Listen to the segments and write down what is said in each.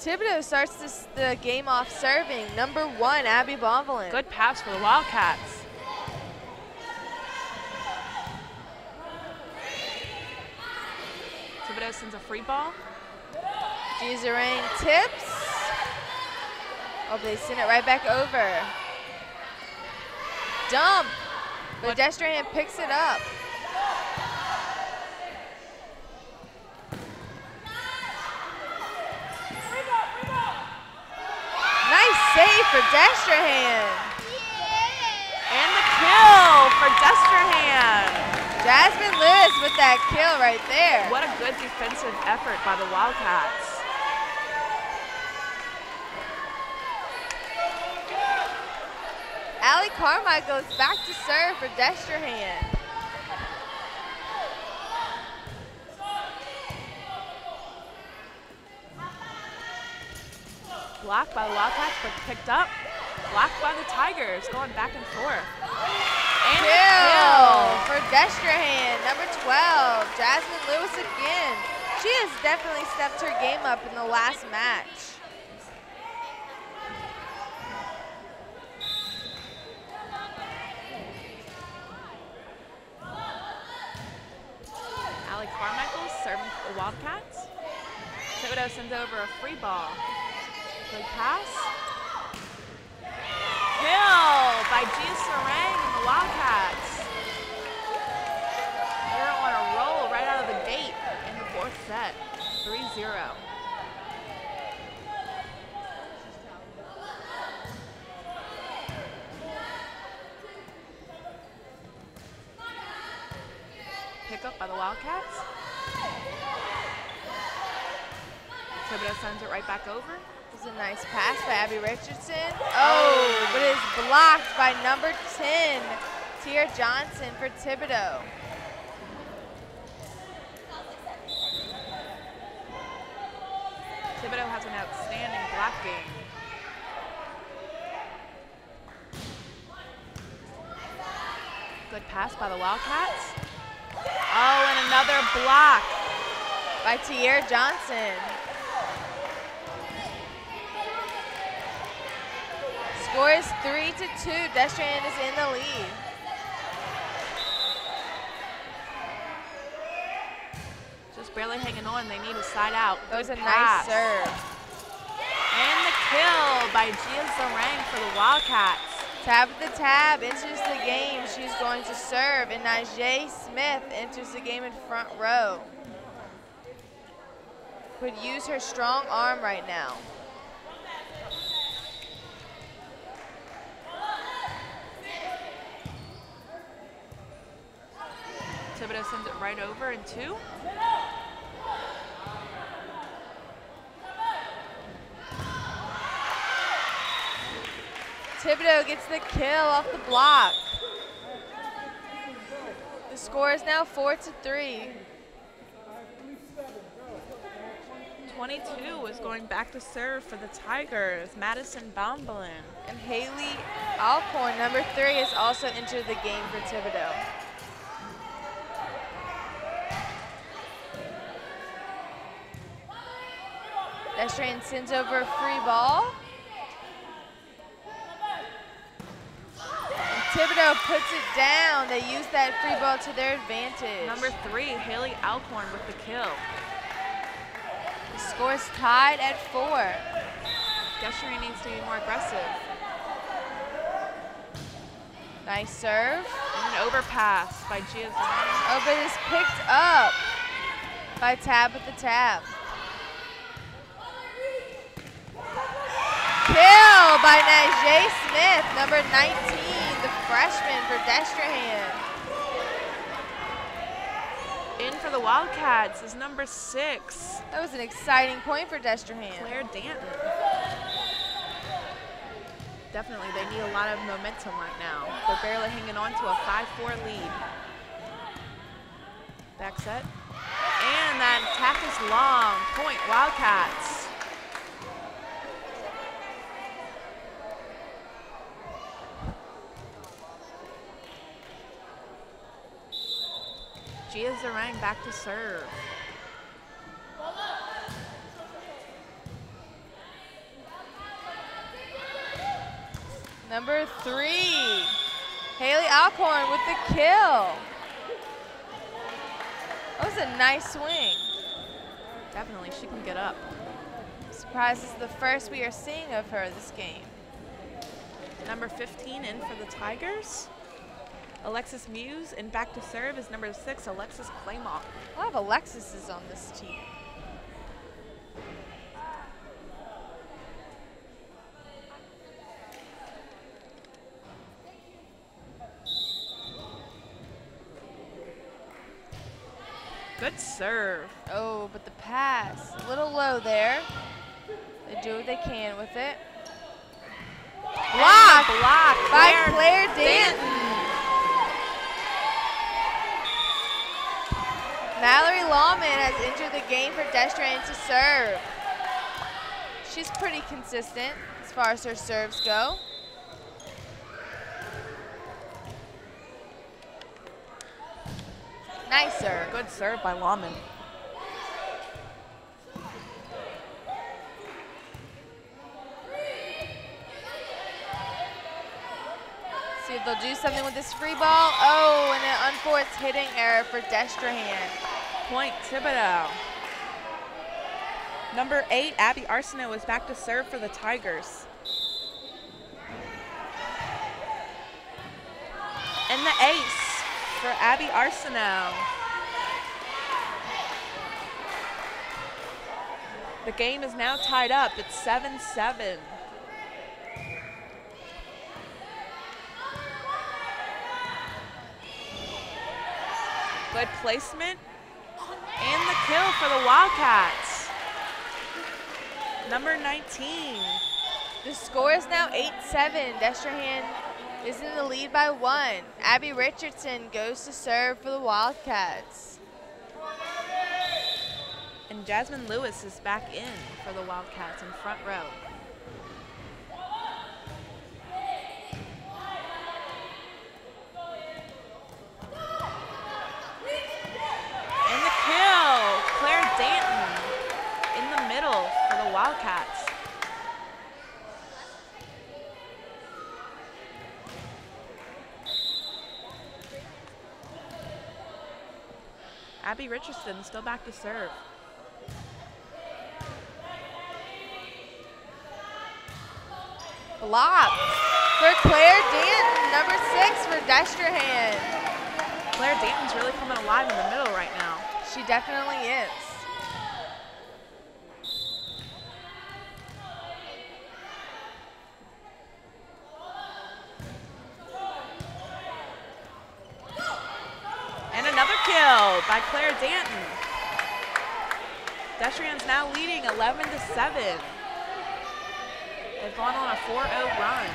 Thibodaux starts this, the game off serving. Number one, Abby Bonvalin. Good pass for the Wildcats. Thibodaux sends a free ball. Gia tips. Oh, they send it right back over. Dump. But Destrehan picks it up. Nice save for Destrehan. And the kill for Destrehan. Jasmine Lewis with that kill right there. What a good defensive effort by the Wildcats. Allie Carmichael is back to serve for Destrehan. Blocked by the Wildcats, but picked up. Blocked by the Tigers, going back and forth. And kill for Destrehan, number 12, Jasmine Lewis again. She has definitely stepped her game up in the last match. Allie Carmichael serving for the Wildcats. Thibodaux sends over a free ball. Good pass. Kill by Gia Sarang and the Wildcats. They're on a roll right out of the gate in the fourth set. 3-0. Pick up by the Wildcats. Thibodaux sends it right back over. This is a nice pass by Abby Richardson. Oh, oh but it's blocked by number 10, Tia Johnson for Thibodaux. Thibodaux has an outstanding block game. Good pass by the Wildcats. Oh, and another block. by Tierra Johnson. Score is three to two. Destrehan is in the lead. Just barely hanging on. They need a side out. That was a Good nice serve. And the kill by Gia Zarang for the Wildcats. Tap the Tab enters the game. She's going to serve, and Najee Smith enters the game in front row. Could use her strong arm right now. Thibodaux sends it right over in two. Thibodaux gets the kill off the block. The score is now four to three. 22 is going back to serve for the Tigers. Madison Baumblin. And Haley Alcorn, number three, has also entered the game for Thibodaux. Destrehan sends over a free ball. And Thibodaux puts it down. They use that free ball to their advantage. Number three, Haley Alcorn with the kill. the score is tied at four. Destrehan needs to be more aggressive. Nice serve. And an overpass by Zarang. Oh, but it's picked up by Tab at the tab. Kill by Najee Smith, number 19, the freshman for Destrehan. In for the Wildcats is number six, That was an exciting point for Destrehan. Claire Danton. Definitely, they need a lot of momentum right now. They're barely hanging on to a 5-4 lead. Back set. And that attack is long. Point Wildcats. Gia Zarang back to serve. Number three, Haley Alcorn with the kill. That was a nice swing. Definitely, she can get up. Surprise is the first we are seeing of her this game. Number 15 in for the Tigers. Alexis Muse, and back to serve is number six, Alexis Claymont. A lot of Alexis's on this team. Good serve. Oh, but the pass, a little low there. They do what they can with it. Block, block by Claire, Claire Danton. Mallory Lawman has entered the game for Destrehan to serve. She's pretty consistent as far as her serves go. Nice serve. Good serve by Lawman. If they'll do something with this free ball. Oh, and an unforced hitting error for Destrehan. Point Thibodaux. Number eight, Abby Arsenault is back to serve for the Tigers. And the ace for Abby Arsenault. The game is now tied up. It's 7-7. Good placement. And the kill for the Wildcats. Number 19. The score is now 8-7. Destrehan is in the lead by one. Abby Richardson goes to serve for the Wildcats. And Jasmine Lewis is back in for the Wildcats in front row. And the kill, Claire Danton in the middle for the Wildcats. Abby Richardson still back to serve. Block for Claire Danton, number six for Destrehan. Claire Danton's really coming alive in the middle right now. She definitely is. And another kill by Claire Danton. Destrehan's now leading 11 to 7. They've gone on a 4-0 run.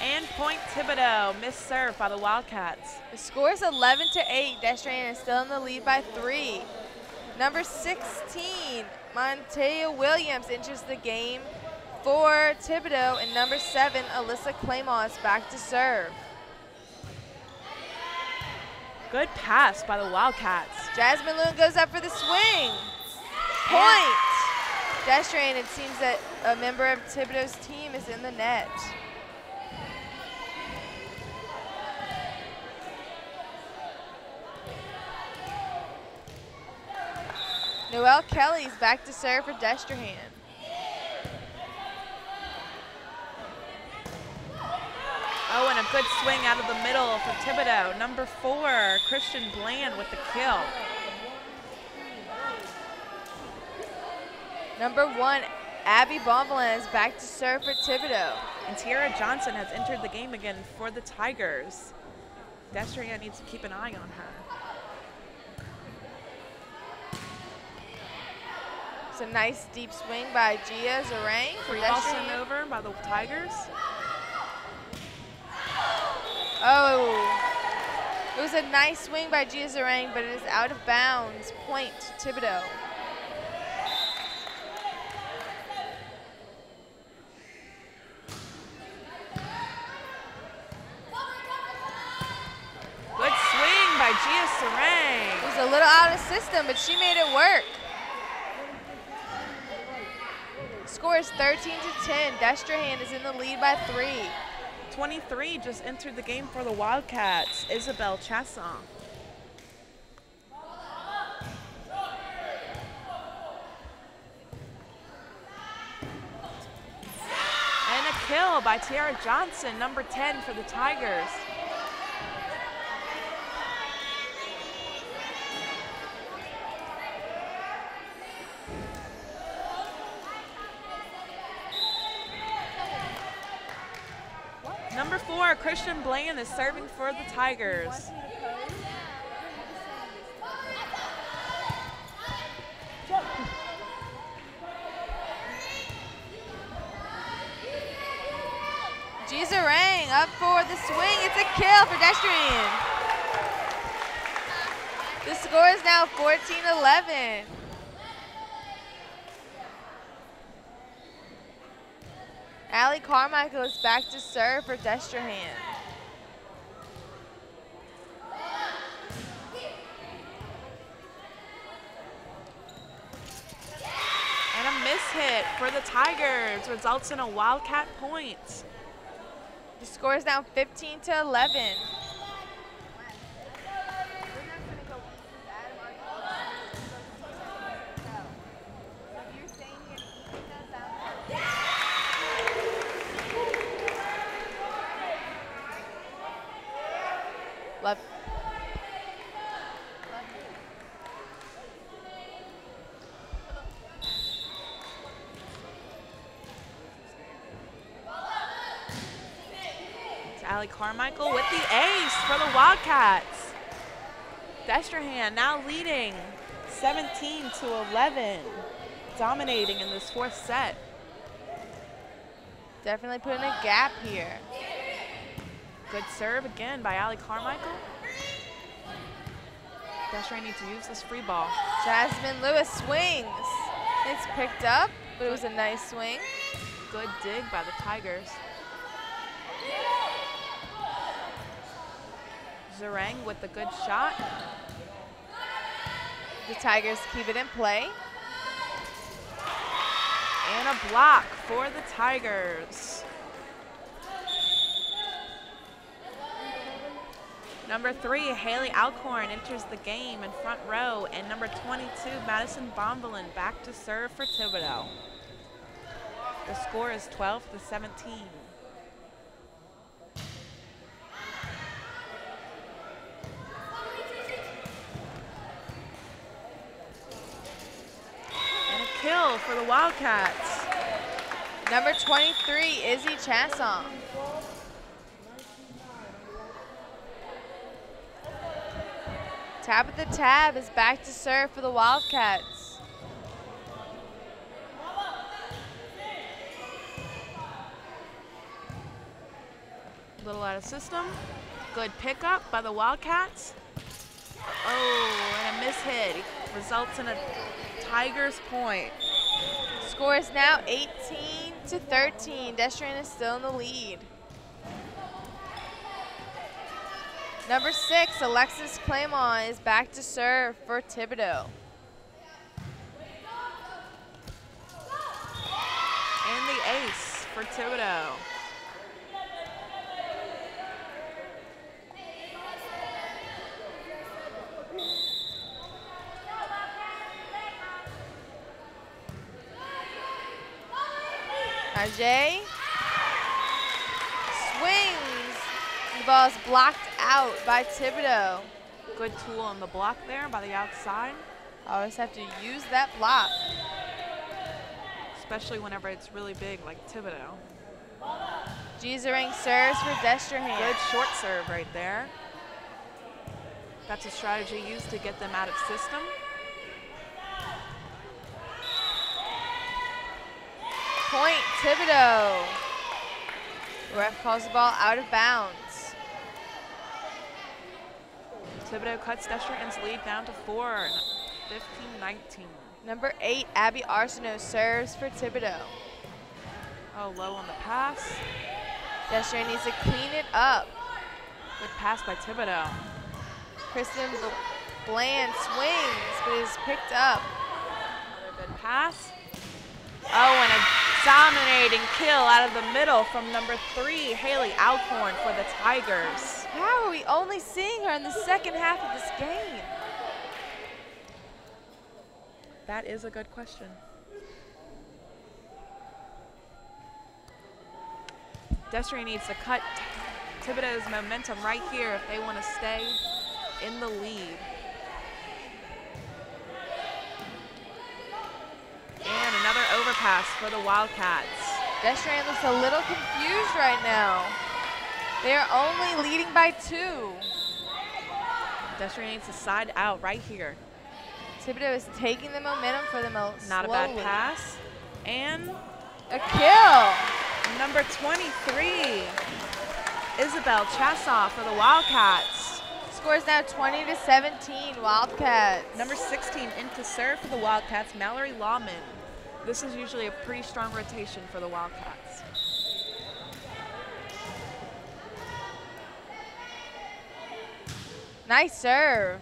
And point Thibodaux, missed serve by the Wildcats. The score is 11 to 8. Destrehan is still in the lead by three. Number 16, Montea Williams enters the game for Thibodaux and number seven, Alyssa Claymont back to serve. Good pass by the Wildcats. Jasmine Loon goes up for the swing. Point. Destrehan, it seems that a member of Thibodaux's team is in the net. Noelle Kelly's back to serve for Destrehan. Oh, and a good swing out of the middle for Thibodaux. Number four, Christian Bland with the kill. Number one, Abby Bonvillain is back to serve for Thibodaux. And Tiara Johnson has entered the game again for the Tigers. Destrehan needs to keep an eye on her. It's a nice deep swing by Gia Zarang for Free ball sent over by the Tigers. Oh. It was a nice swing by Gia Zarang, but it is out of bounds. Point Thibodaux. Good swing by Gia Sarang. It was a little out of system, but she made it work. Score is 13 to 10. Destrehan is in the lead by three. 23 just entered the game for the Wildcats, Isabel Chasson. And a kill by Tiara Johnson, number 10 for the Tigers. Number Bland is serving for the Tigers. Gizarang up for the swing. It's a kill for Destrehan. The score is now 14-11. Allie Carmichael is back to serve for Destrehan. Miss hit for the Tigers results in a Wildcat point. The score is now 15 to 11. It's Carmichael with the ace for the Wildcats. Destrehan now leading 17 to 11, dominating in this fourth set. Definitely putting a gap here. Good serve again by Allie Carmichael. Destrehan needs to use this free ball. Jasmine Lewis swings. It's picked up, but it was a nice swing. Good dig by the Tigers. Zarang with a good shot. The Tigers keep it in play. And a block for the Tigers. Number three, Haley Alcorn enters the game in front row, and number 22, Madison Bombalin back to serve for Thibodaux. The score is 12 to 17. For the Wildcats. Number 23, Izzy Chasson. the Tab is back to serve for the Wildcats. Little out of system. Good pickup by the Wildcats. Oh, and a miss hit results in a Tigers point. Score is now 18 to 13. Destrehan is still in the lead. Number six, Alexis Claymont is back to serve for Thibodaux. And the ace for Thibodaux. Ajay swings. The ball is blocked out by Thibodaux. Good tool on the block there by the outside, Always have to use that block. especially whenever it's really big like Thibodaux. Gizarang serves for Destrehan. Good short serve right there. That's a strategy used to get them out of system. Point Thibodaux. The ref calls the ball out of bounds. Thibodaux cuts Destrehan's lead down to four, 15-19. Number eight, Abby Arsenault serves for Thibodaux. Oh, low on the pass. Destrehan needs to clean it up. Good pass by Thibodaux. Kristen Bl- Bland swings, but is picked up. Another good pass. Oh, and a dominating kill out of the middle from number three, Haley Alcorn for the Tigers. How are we only seeing her in the second half of this game? That is a good question. Desiree needs to cut Thibodaux's momentum right here if they want to stay in the lead. And overpass for the Wildcats. Destrehan looks a little confused right now. They're only leading by two. Desiree needs to side out right here. Thibodaux is taking the momentum for them Not slowly. a bad pass. And a kill. Number 23, Isabel Chassaw for the Wildcats. Scores now 20 to 17, Wildcats. Number 16 into serve for the Wildcats, Mallory Lawman. This is usually a pretty strong rotation for the Wildcats. Nice serve.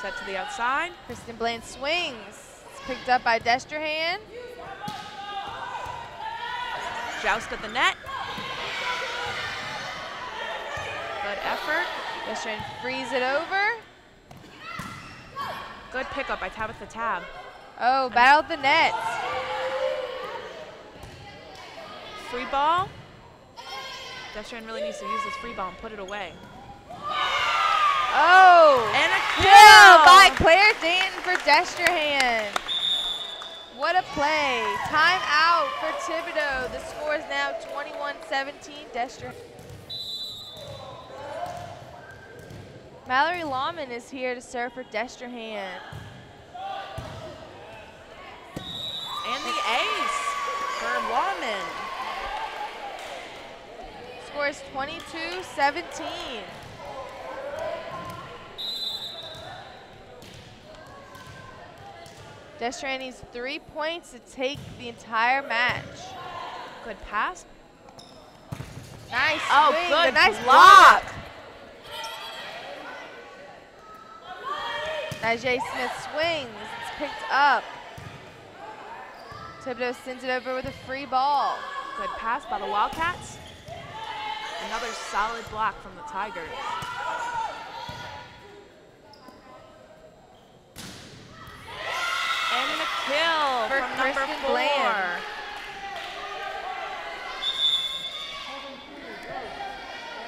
Set to the outside. Kristen Blaine swings. It's picked up by Destrehan. Joust at the net. Good effort. Destrehan frees it over. Good pickup by Tabitha Tab. Oh, battled the net. Free ball. Destrehan really needs to use this free ball and put it away. Oh! And a kill by Claire Danton for Destrehan. What a play. Time out for Thibodaux. The score is now 21-17, Destrehan. Mallory Lawman is here to serve for Destrehan. And the ace for Lawman. Is 22-17. Destrehan needs three points to take the entire match. Good pass. Nice Oh, swing, good nice block. Najee Smith swings. It's picked up. Thibodaux sends it over with a free ball. Good pass by the Wildcats. Another solid block from the Tigers. And the kill For from Kristen number four. Bland.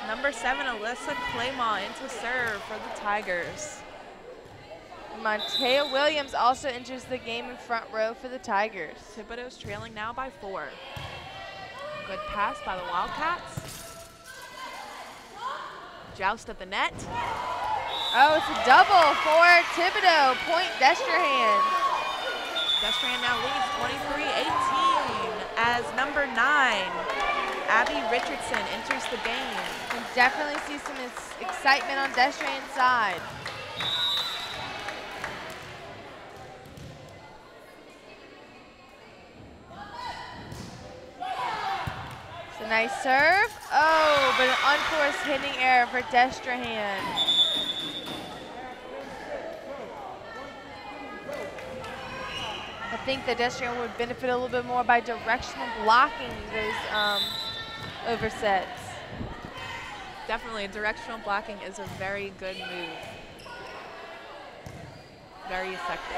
Number seven, Alyssa Claymont into serve for the Tigers. Montea Williams also enters the game in front row for the Tigers. Thibodaux's trailing now by four. Good pass by the Wildcats. Joust at the net. Oh, it's a double for Thibodaux. Point Destrehan. Destrehan now leads 23-18 as number nine, Abby Richardson enters the game. Can definitely see some excitement on Destrehan's side. Nice serve. Oh, but an unforced hitting error for Destrehan. I think that Destrehan would benefit a little bit more by directional blocking those um, oversets. Definitely, directional blocking is a very good move. Very effective.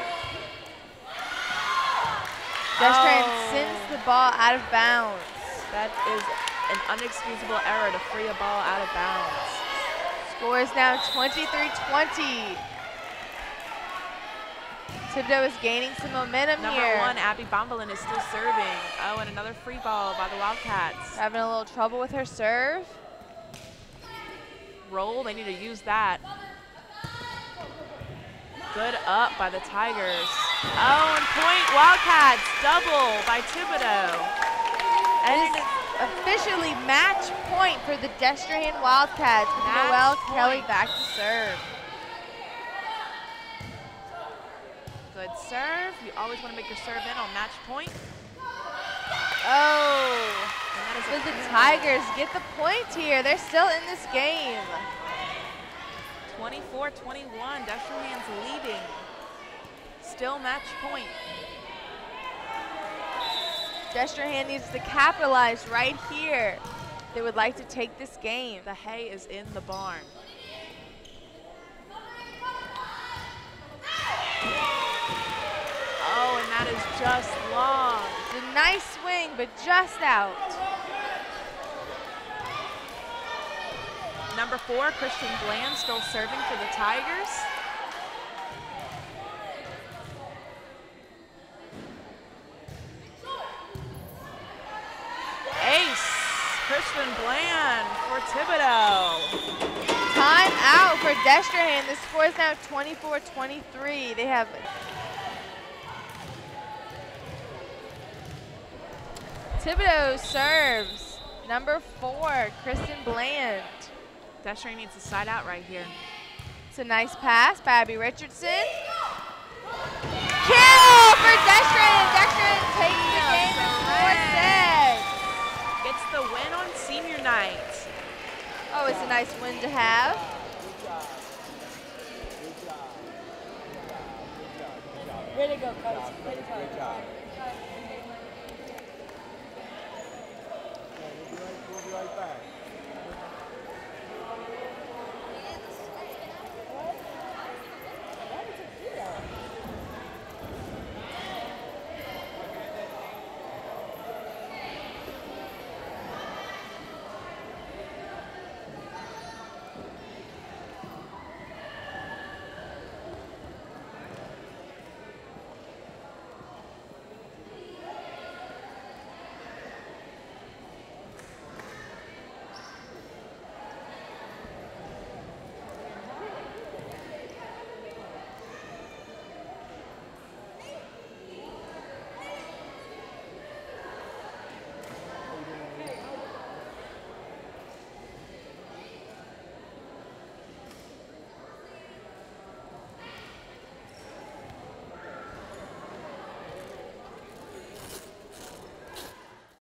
Destrehan oh. sends the ball out of bounds. That is an unexcusable error to free a ball out of bounds. Score is now 23-20. Thibodaux is gaining some momentum Number here. one, Abby Bombalin is still serving. Oh, and another free ball by the Wildcats. Having a little trouble with her serve. Roll, they need to use that. Good up by the Tigers. Oh, and point Wildcats, double by Thibodaux. And it is officially match point for the Destrehan Wildcats with Match Noelle point. Kelly back to serve. Good serve. You always want to make your serve in on match point. Oh, And that is so the. Tigers get the point here. They're still in this game. 24-21, Destrehan's leading. Still match point. Destrehan needs to capitalize right here. They would like to take this game. The hay is in the barn. Oh, and that is just long. It's a nice swing, but just out. Number four, Christian Bland, still serving for the Tigers. Ace, Christian Bland for Thibodaux. Time Destrehan. The score is now 24-23. They have Thibodaux serves. Number four, Kristen Bland. Destrehan needs to side out right here. It's a nice pass by Abby Richardson. Kill for Destrehan. Destrehan takes the game in four sets. Gets the win on senior night. Oh, it's a nice win to have. Way to go, coach. Way to go. Good job. We'll be right back.